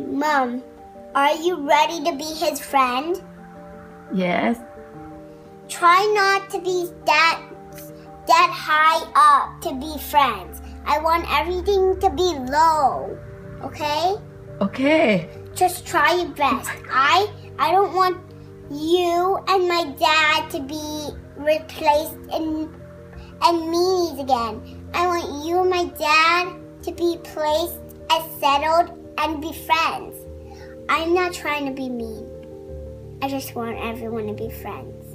Mom, are you ready to be his friend? Yes. Try not to be that that high up to be friends. I want everything to be low. Okay? Okay. Just try your oh best. I I don't want you and my dad to be replaced in and meanies again. I want you and my dad to be placed as settled and be friends. I'm not trying to be mean. I just want everyone to be friends.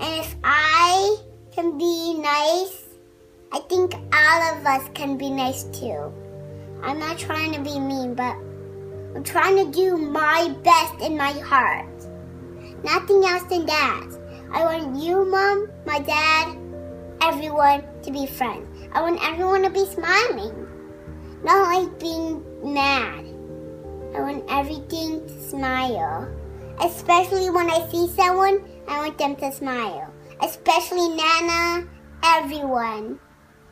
And if I can be nice, I think all of us can be nice too. I'm not trying to be mean, but I'm trying to do my best in my heart. Nothing else than that. I want you, Mom, my dad, everyone to be friends. I want everyone to be smiling, like being mad. I want everything to smile. Especially when I see someone, I want them to smile. Especially Nana, everyone.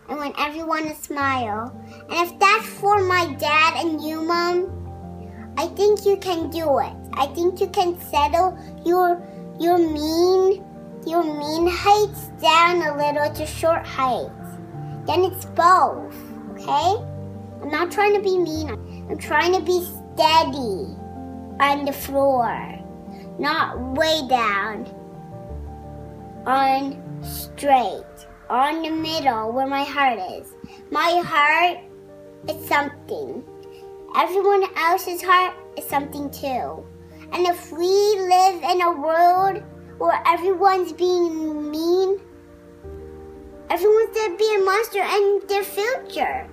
I want everyone to smile. And if that's for my dad and you, Mom, I think you can do it. I think you can settle your your mean your mean heights down a little to short heights. Then it's both, okay? I'm not trying to be mean. I'm trying to be steady on the floor, not way down. On straight, on the middle where my heart is. My heart is something. Everyone else's heart is something too. And if we live in a world where everyone's being mean, everyone's gonna be a monster in their future.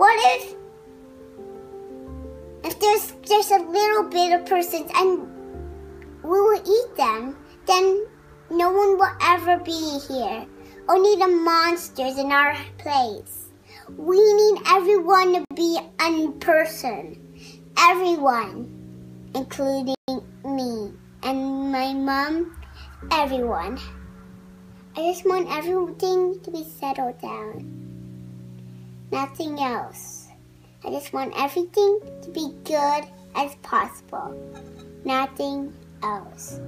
What if if there's just a little bit of persons and we will eat them, then no one will ever be here. Only the monsters in our place. We need everyone to be a person. Everyone, including me and my mom, everyone. I just want everything to be settled down. Nothing else. I just want everything to be good as possible. Nothing else.